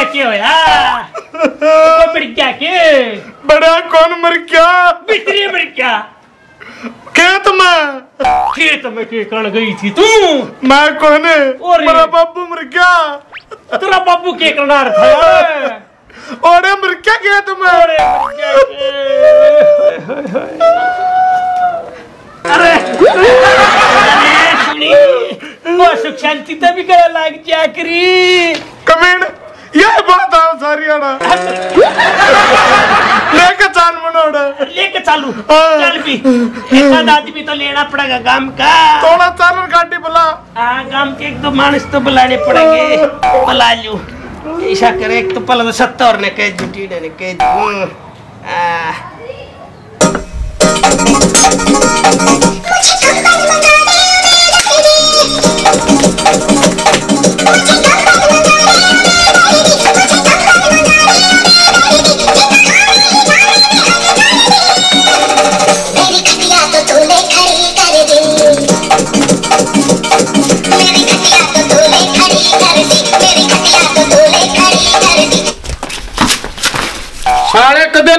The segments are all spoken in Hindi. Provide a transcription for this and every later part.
क्या मर गया के बड़ा कौन मर गया? बिजली मर गया। खेत में। खेत में के कण गई थी तू। मैं कौन। मेरा बाबू मर गया। तेरा बाबू के करणार था यार। ओरे मर गया खेत में। गया अरे! अरे वो सुख शांति तभी करा लाग जा करी। कमीन ये बात आओ सारी आना लेके चान मनोड़ा। लेके चालू। चल भी। एक आध आदमी तो लेना पड़ेगा गाँव का। थोड़ा चालर गाड़ी बुला। हाँ गाँव के एक दो मानस तो बुलाने पड़ेंगे। बुला लू। ऐसा करे एक तो पहले तो सत्तर ने कह टीडे ने कह आ,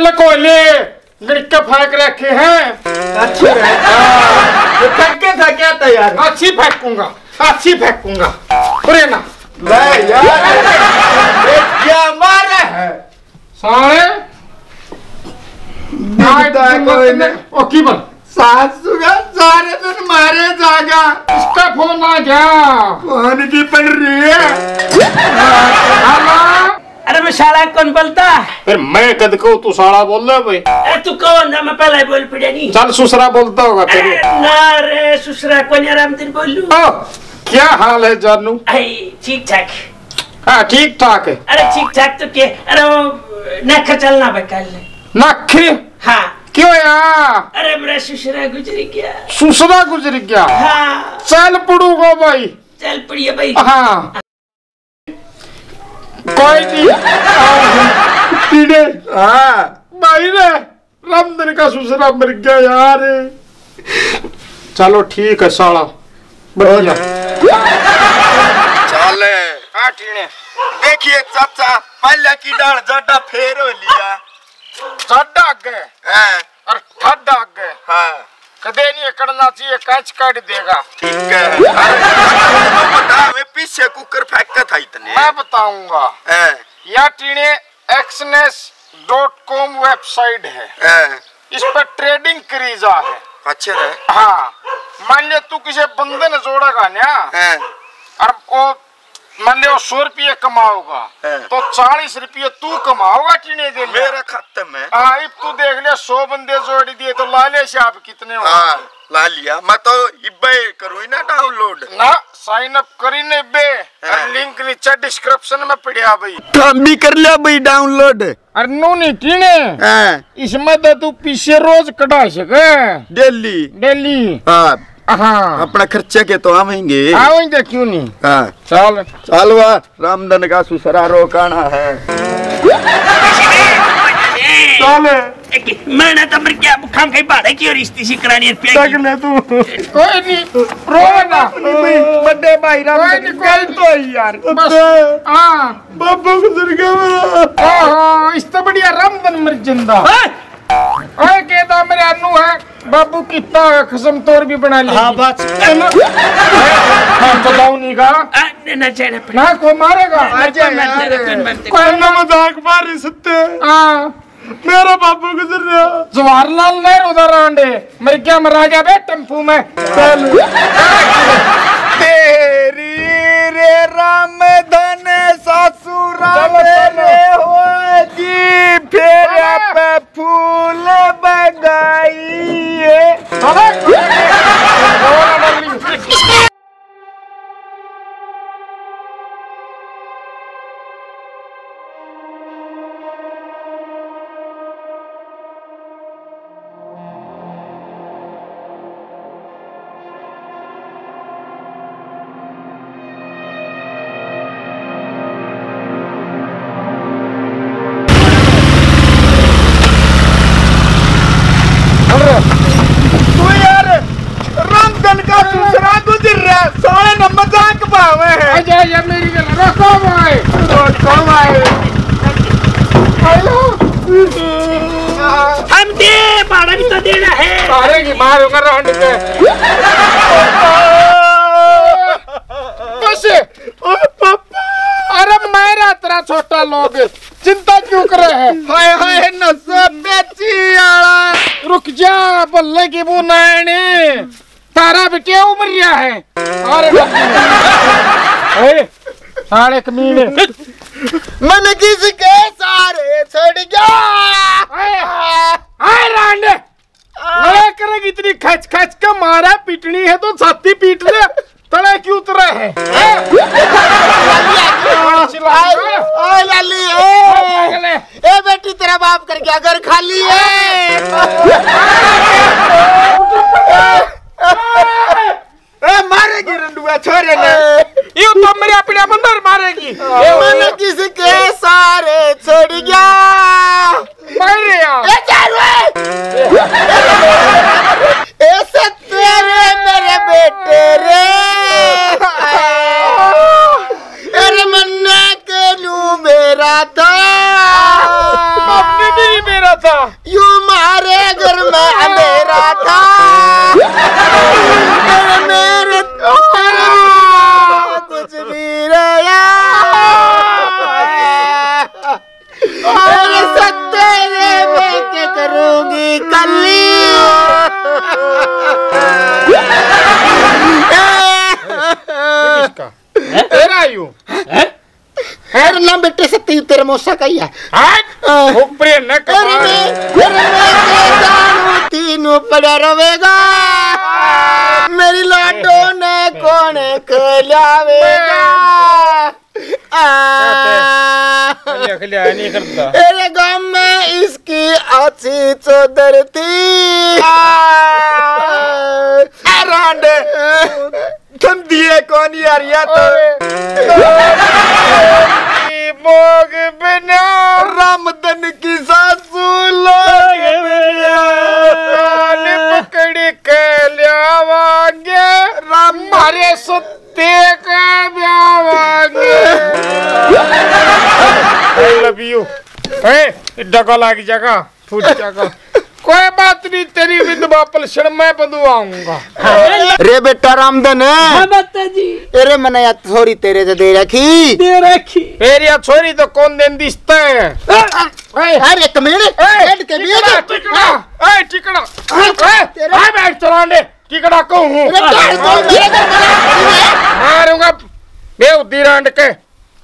लकोले लड़के फेंक रखे हैं। अच्छे ये फेंके था क्या तैयार? अच्छी फेंकूँगा अच्छी फेंकूँगा। अरे ना। ले यार ये क्या मारा है? सारे है सासू का दिन मारे जागा। इसका फ़ोन आ गया। कौन की पड़ रही है हेलो अरे मैं शाला कौन बोलता? फिर मैं कद को तू साला बोल रहा भाई। अरे तू कौन? था मैं पहले बोल पड़े नहीं चल सुसरा बोलता होगा तेरे। ना रे सुसरा कौन आराम दिन बोलू। ओ, क्या हाल है जानू? आई ठीक ठाक। हाँ ठीक ठाक है। अरे ठीक ठाक तो के अरे वो नखर चलना भाई कल। नखी? हाँ। क्यों यार अरे मेरा सुसरा गुजरी गया। सुसरा गुजर गया? हाँ। चल पड़ूगा भाई। चल पड़िए भाई। हाँ। कोई नहीं पीड़े हाँ भाई रे रामधन का सुसरा मर गया यार चलो ठीक है साला. बढ़िया. चले देखिए चाचा पहले की डाल जड्डा फेर हो लिया. ठड्डा गए हाँ. और ठड्डा गए हाँ. कदे नहीं करना चाहिए कैच काट देगा। ठीक है। बता मैं पीछे कुकर फेंका था इतने। मैं बताऊँगा। यह टीने एक्सनेस डॉट कॉम वेबसाइट है। इस पर ट्रेडिंग करी जा है। अच्छे हाँ। मान लिया तू किसी बंदे ने जोड़ेगा ना हाँ, और मान लिया सौ रुपये कमाओगा हाँ। तो चालीस रुपये तू कमाओगा टीने दे मेरा खाते में। हाँ तू देख ले सौ बंदे जोड़ी दिए तो लाले से आप कितने हो हाँ ला लिया। मैं तो इब्बे करूँ ना डाउनलोड ना साइन अप करी ने बे लिंक नीचे डिस्क्रिप्शन में पड़िया भाई। काम भी कर लिया भाई डाउनलोड अरे नो नहीं टीने हाँ, इसमें तो तू पीछे रोज कटा सके। डेली। डेली। हाँ। हाँ अपना खर्चे के तो आवेंगे। आवेंगे क्यों नहीं? हाँ। चल। चल वाह रामधन का सुसरा रोकाना है। चल। मैंने तो मर गया खाम कहीं बाड़े की और इस्ती सी करानी है पे देख ले तू। कोई नहीं रो ना बड़े भाई कोई नहीं। कोई तो ही यार। बस हाँ। बाबा गुजर गया ओहो इस तो बढ़िया रामधन मर ज़िंदा। ओए कहता मेरे अनु है। बाबू कितना खसम तोर भी बना ली हाँ बात हाँ बताऊ नहीं का? ना जाना ना को मारेगा? रे, कोई ना मज़ाक मार सकते हाँ। मेरा बाबू गुजर गया। जवाहरलाल नेहरू उधर आंडे मर क्या मरा गया बे? टेंपू में। चल। तेरी रे रामधन ससुरा मेरे हो जी फेर पे फूल बगाइए साले मारेगी पे कैसे अरे छोटा लोग चिंता क्यों कर रहे हैं? हाय हाय नसो बेची रुक जा बल्ले की वो नैने। तारा बिटिया उमरिया है? अरे साढ़े कमीने। मन किसके सारे छड़ गया आए रांडे लड़ा करेगी इतनी खच खच के मारा पीटनी है छाती ले तड़े क्यों उतरे है? लाली ए ए बेटी तेरा बाप कर क्या घर खाली है। ए मारेगी रंडुआ छोरे ने यूँ तो मेरे अपने बंदर मारेगी। मन किसके सारे छोड़ गया मार रहा ए चारुए ऐसे तेरे मेरे बेटे रे अरे मन्ना के लू मेरा था अपने भी नहीं मेरा था यू मारे घर में अंधेरा था अरे मेरे कुछ भी रहा अरे सत्ते रे मैं क्या करूँगी कल्ली तेरा यूँ अरे ना बेटे सत्ती तेरे मौसा का ही है हाँ ऊपरे न अरे मैं अरे मैं ते जानू तीनू पड़ा रवेगा मेरी लाडो ने कौन खिलावेगा आ, खलिया नहीं करता तेरे गाँव में इसकी अच्छी चौधर थी अरांडे धंधिए कौन यार या तो? मोग बिना। रामदन ए डगा लागी जगह फूट जगह कोई बात नहीं तेरी विधवा पलसण मैं बंधवाऊँगा रे बेटा हाँ जी। अरे मैंने या थोड़ी तेरे से दे रखी। दे रखी। मेरी या छोरी तो कौन दिन दिसता है? अरे कमीने हेड के लिए टिकड़ा टिकड़ा ए टिकड़ा। ए हाय बैठ चलाने टिकड़ा को हूँ। तो मारूँगा। बे उदी रांड के।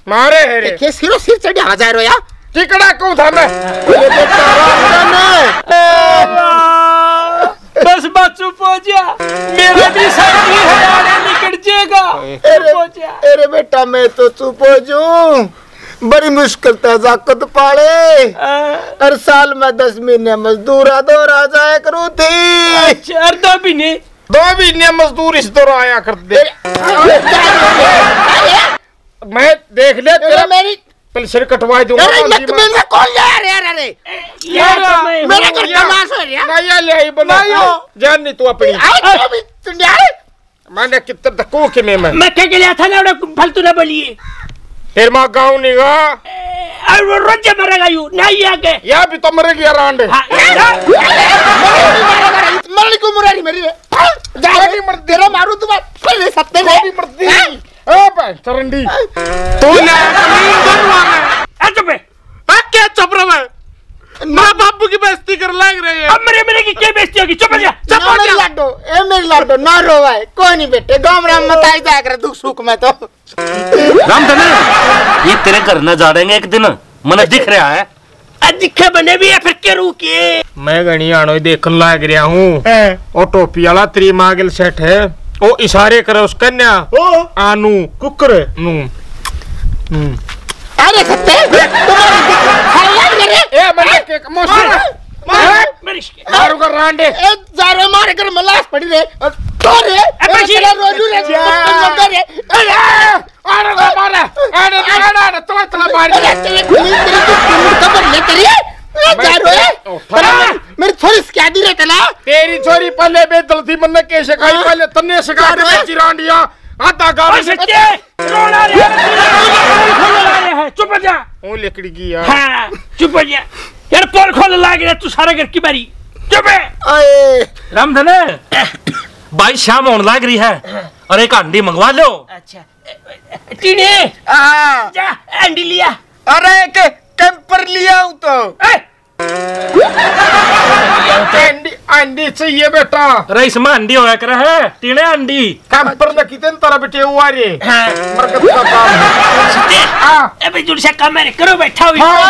मारे है रे। के सिरो सिर चढ़ हज़ार हो टिकड़ा को था मैं। अरे बेटा बस बात चुप हो जा। मेरा भी साइकिल हजारे निकल जाएगा। अरे बेटा मैं तो चुप हो जूं बड़ी मुश्किल से पाले। हर साल में दस महीने मजदूरा दौरा जाया करूँ थी। चार दो भी नहीं दो महीने मजदूर इस दौर आया कर दे मैं देख ले तेरा मेरी पेंशन कटवा दूँगा अरे बल्दी नक में। में से कौन जा रहा है अरे? यार तो हूँ। मेरा घर तमाश हो रहा नहीं ले आई बना जान नहीं तू अपनी। आई तो भी सुन मैंने कितना धक्को के में मैं। मैं क्या गया था ना उड़ा फालतू ना बोलिए। फिर माँ गाँव नहीं गा और वो रोज मरेगा यू नहीं आगे। या भी तो मर गया रांड। हाँ, मरने को मुरारी मरी। रे जा रही मर तेरा मारू तुम्हारे। अरे सत्ते में ए भाई चरंडी तू ना कमीन बनवाना आ चुप है क्या चुप रहा माँ बापू की बेइज्जती कर लग रही है अब मेरे मेरे की क्या बेइज्जती होगी चुप हो जा लाडो ए मेरी लाडो ना रोवाए कोई नहीं बेटे गाँव राम मत आई कर दुख सुख में तो रामधन ये तेरे घर न जा देंगे एक दिन मन दिख रहा है दिखे बने भी है फिर क्या रुके मैं गणी आनो देख लग रहा हूँ। ओ टोपी वाला तेरी मागिल सेट है। ओ इशारे करे उस कन्या ओ आनू कुकर नू अरे सत्ते तुम्हारी खैया मेरे ए मैंने के मौसम मेरी मारूँगा रांडे ए जारे मारे कर मलास पड़ी रे तो रे ए। तेरा रोजू रे कुत्ते रे अरे अरे ना मारा अरे ना ना ना तो मार अरे तेरे खुली तेरी तो खबर ले तेरी ए जारो ए तेरा मेरी थोड़ी छोरी पहले बेदल थी मन के शिकाई पहले तन्ने शिका के अरे। बेची रांडिया आधा ओए गाड़ी सच्चे रोना रे। खोल रहे हैं चुप हो जा। ओ लकड़ी की यार। हाँ चुप जा। यार पोल खोल लाग रहा तू सारा घर की बारी। चुप है। रामधन भाई शाम होने लग रही है। और एक अंडी मंगवा लो। अच्छा। टीने। हाँ। जा अंडी लिया। अरे एक कैंपर लिया हूँ तो। ए, अंडी चाहिए बेटा अरे इसमें अंडी होया करे है टीने अंडी कैंपर ने कितने तरह बेटे हुआ रे हाँ मरकत का काम है। हाँ ए भाई जुड़ से काम है करो बैठा हुई भाई।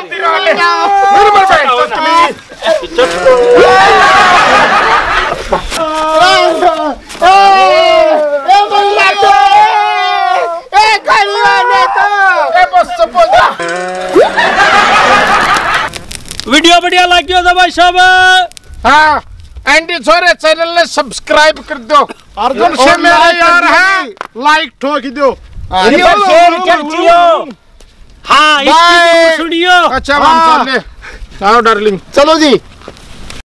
बेटी वाले। निर्मल भाई, तो तुम्हें- ए, बस चुप हो बढ़िया लगी हो तो भाई साहब हाँ एंडी छोरे चैनल ने सब्सक्राइब कर दो। अर्जुन से मेरा यार है। लाइक ठोक दो। हाँ. इसकी सुनियो। अच्छा हाँ। चले आओ डार्लिंग चलो जी।